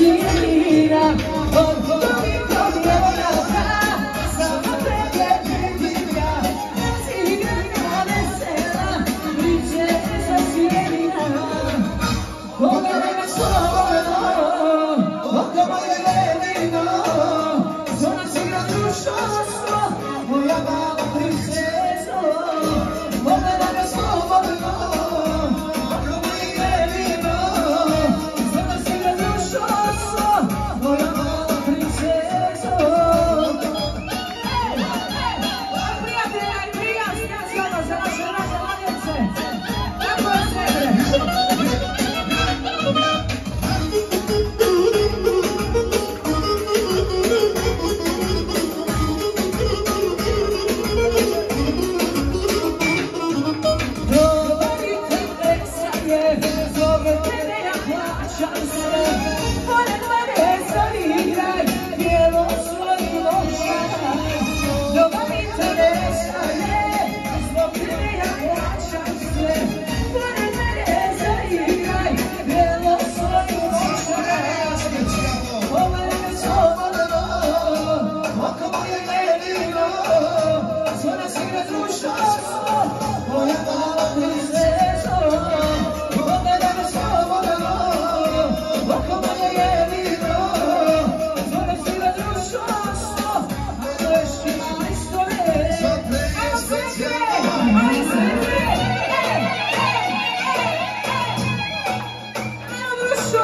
Thank you. Şansı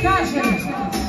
cá, gente.